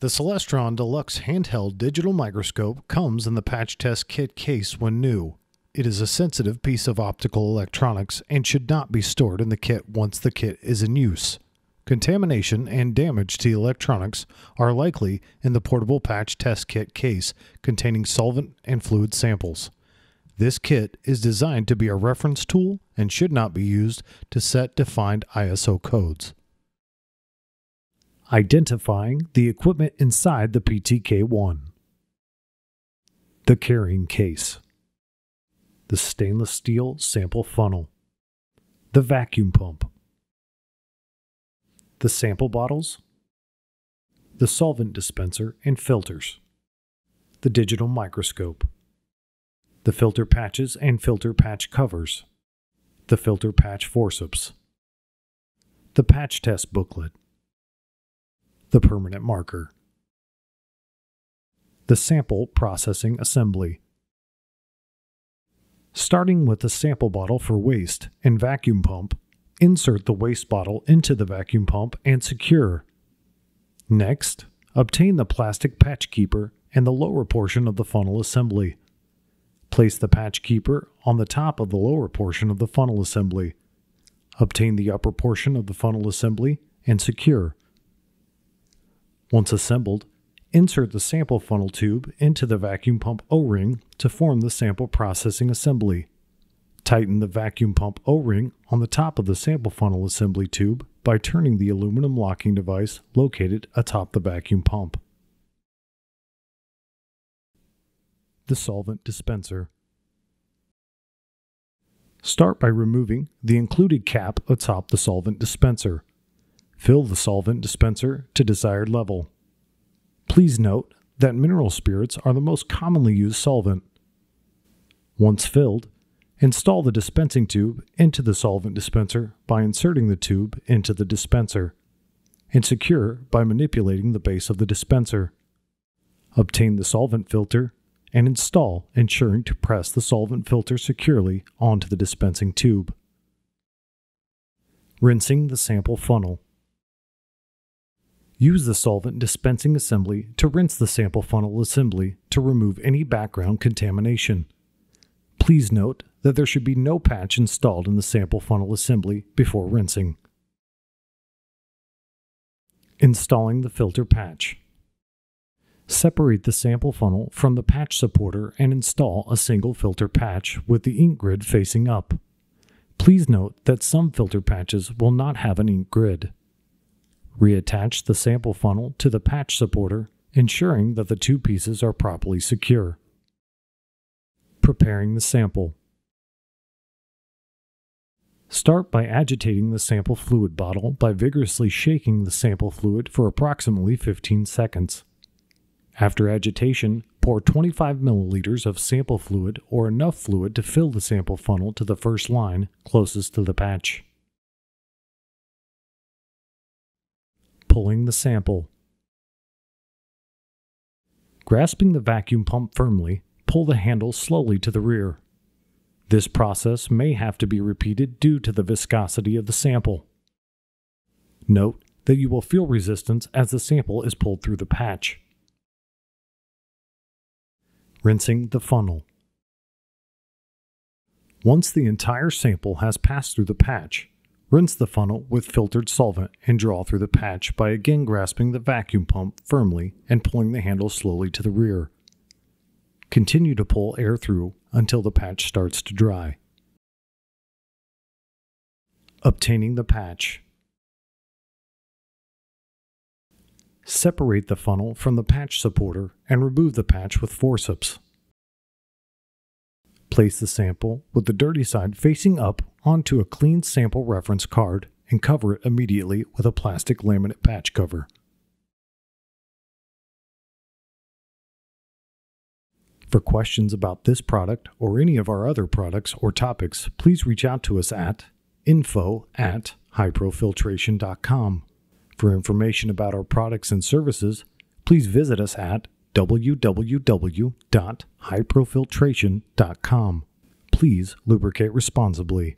The Celestron Deluxe handheld digital microscope comes in the patch test kit case when new. It is a sensitive piece of optical electronics and should not be stored in the kit once the kit is in use. Contamination and damage to electronics are likely in the portable patch test kit case containing solvent and fluid samples. This kit is designed to be a reference tool and should not be used to set defined ISO codes. Identifying the equipment inside the PTK1. The carrying case. The stainless steel sample funnel. The vacuum pump. The sample bottles. The solvent dispenser and filters. The digital microscope. The filter patches and filter patch covers. The filter patch forceps. The patch test booklet the permanent marker. The sample processing assembly. Starting with the sample bottle for waste and vacuum pump, insert the waste bottle into the vacuum pump and secure. Next, obtain the plastic patch keeper and the lower portion of the funnel assembly. Place the patch keeper on the top of the lower portion of the funnel assembly. Obtain the upper portion of the funnel assembly and secure. Once assembled, insert the sample funnel tube into the vacuum pump O-ring to form the sample processing assembly. Tighten the vacuum pump O-ring on the top of the sample funnel assembly tube by turning the aluminum locking device located atop the vacuum pump. The solvent dispenser. Start by removing the included cap atop the solvent dispenser. Fill the solvent dispenser to desired level. Please note that mineral spirits are the most commonly used solvent. Once filled, install the dispensing tube into the solvent dispenser by inserting the tube into the dispenser, and secure by manipulating the base of the dispenser. Obtain the solvent filter and install, ensuring to press the solvent filter securely onto the dispensing tube. Rinsing the sample funnel. Use the solvent dispensing assembly to rinse the sample funnel assembly to remove any background contamination. Please note that there should be no patch installed in the sample funnel assembly before rinsing. Installing the filter patch. Separate the sample funnel from the patch supporter and install a single filter patch with the ink grid facing up. Please note that some filter patches will not have an ink grid. Reattach the sample funnel to the patch supporter, ensuring that the two pieces are properly secure. Preparing the sample. Start by agitating the sample fluid bottle by vigorously shaking the sample fluid for approximately 15 seconds. After agitation, pour 25 milliliters of sample fluid or enough fluid to fill the sample funnel to the first line closest to the patch. Pulling the sample. Grasping the vacuum pump firmly, pull the handle slowly to the rear. This process may have to be repeated due to the viscosity of the sample. Note that you will feel resistance as the sample is pulled through the patch. Rinsing the funnel. Once the entire sample has passed through the patch, Rinse the funnel with filtered solvent and draw through the patch by again grasping the vacuum pump firmly and pulling the handle slowly to the rear. Continue to pull air through until the patch starts to dry. Obtaining the patch. Separate the funnel from the patch supporter and remove the patch with forceps. Place the sample with the dirty side facing up onto a clean sample reference card and cover it immediately with a plastic laminate patch cover. For questions about this product or any of our other products or topics, please reach out to us at info at hyprofiltration.com. For information about our products and services, please visit us at www.hyprofiltration.com. Please lubricate responsibly.